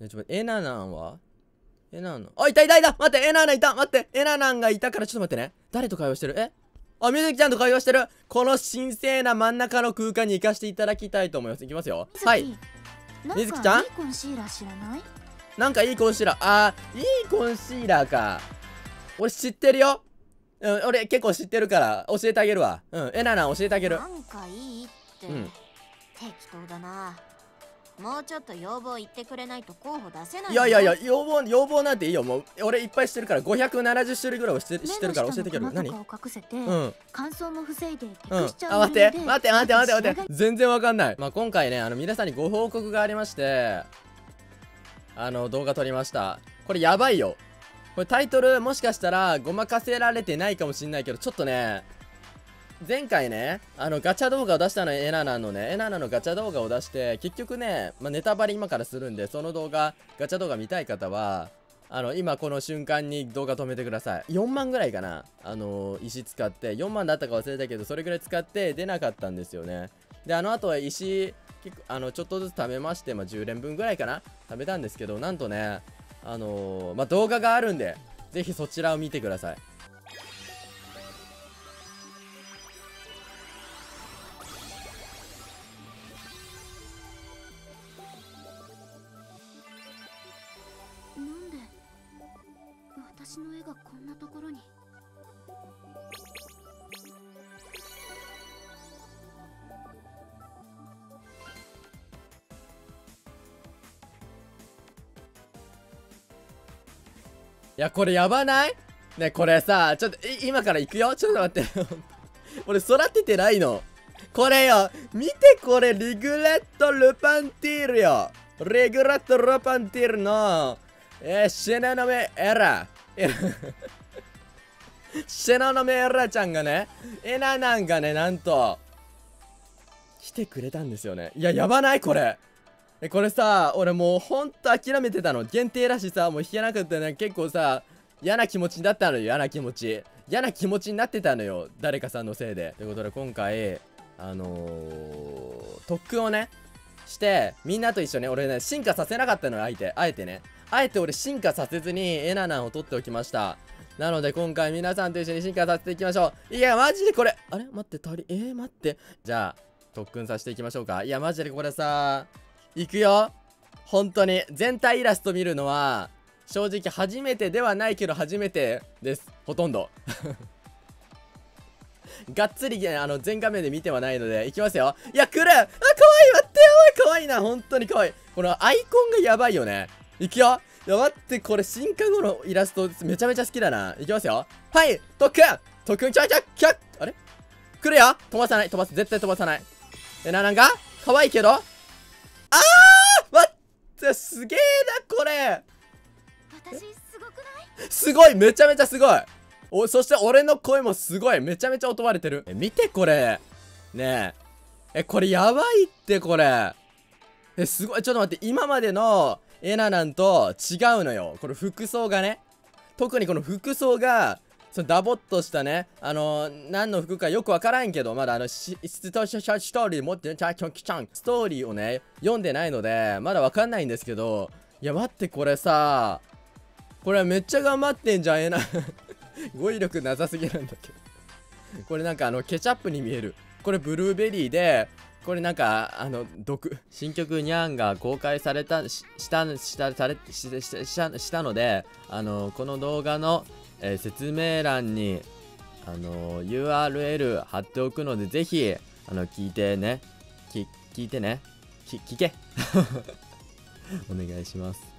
ねちょっと待ってエナナンは？エナナン？あいたいたいた！待ってエナナンいた！待ってエナナンがいたからちょっと待ってね。誰と会話してる？え？あみずきちゃんと会話してる。この神聖な真ん中の空間に行かせていただきたいと思います。いきますよ。はい。みずきちゃん？いいコンシーラー知らない？なんかいいコンシーラー。あーいいコンシーラーか。俺知ってるよ。うん俺結構知ってるから教えてあげるわ。うんエナナン教えてあげる。なんかいいって、うん。適当だなもうちょっと要望言ってくれないと候補出せないいやいやいや要望要望なんていいよ。もう俺いっぱい知ってるから570種類ぐらいは知って知ってるから教えてあげる。何？を隠せて、うん。乾燥も防いであ待って待って待って待って待って。全然わかんない。まあ今回ねあの皆さんにご報告がありましてあの動画撮りました。これやばいよ。これタイトルもしかしたらごまかせられてないかもしんないけどちょっとね前回ねあのガチャ動画を出したのエナナのねエナナのガチャ動画を出して結局ね、まあ、ネタバレ今からするんでその動画ガチャ動画見たい方はあの今この瞬間に動画止めてください。4万ぐらいかな。あの石使って4万だったか忘れたけどそれぐらい使って出なかったんですよね。であの後は石結構あのちょっとずつ貯めまして、まあ、10連分ぐらいかな。貯めたんですけどなんとねあのーまあ、動画があるんでぜひそちらを見てください。私の絵がこんなところに。いやこれやばない？ねこれさちょっと今から行くよ？ちょっと待って。俺育ててないの。これよ。見てこれリグレット・ルパンティールよ。リグレット・ルパンティールの。えー、シナノメエラエラシェナノメエラちゃんがねエナなんかねなんと来てくれたんですよね。いややばない？これ。えこれさ俺もうほんと諦めてたの。限定だしさもう弾けなくてね結構さ嫌な気持ちになったのよ。嫌な気持ち。嫌な気持ちになってたのよ。誰かさんのせいで。ということで今回あのー、特訓をねしてみんなと一緒に俺ね進化させなかったのよあえてあえてね。あえて俺進化させずにエナナンを取っておきました。なので今回皆さんと一緒に進化させていきましょう。いやマジでこれ。あれ？待って足りえー、待って。じゃあ特訓させていきましょうか。いやマジでこれさいくよ。本当に。全体イラスト見るのは正直初めてではないけど初めてです。ほとんど。がっつりあの全画面で見てはないのでいきますよ。いや来る！あ可愛い！待って！やばい可愛いな！本当に可愛い。このアイコンがやばいよね。いくよ。いや待ってこれ進化後のイラストめちゃめちゃ好きだな。いきますよ。はい特訓。特訓キャッキャッキャッ。あれ？来るよ。飛ばさない。飛ばす。絶対飛ばさない。えななんか？可愛いけど？あー！待ってすげえなこれ。私すごくない？すごいめちゃめちゃすごい。おそして俺の声もすごい。めちゃめちゃ音割れてる。え見てこれ。ねえ。えこれやばいってこれ。えすごい。ちょっと待って今までのエナなんと違うのよ。これ服装がね。特にこの服装がそのダボっとしたねあのー、何の服かよくわからんけどまだあのストーリー持ってちゃんちゃんちゃんストーリーをね読んでないのでまだわかんないんですけどいや待ってこれさこれめっちゃ頑張ってんじゃんえな 語彙力なさすぎるんだけど。これなんかあのケチャップに見える。これブルーベリーでこれなんかあの毒新曲にゃんが公開されたししたしたされしししたしたのであのこの動画の、えー説明欄にあの URL 貼っておくのでぜひあの聞いてね。き聞いてね。き聞け。お願いします。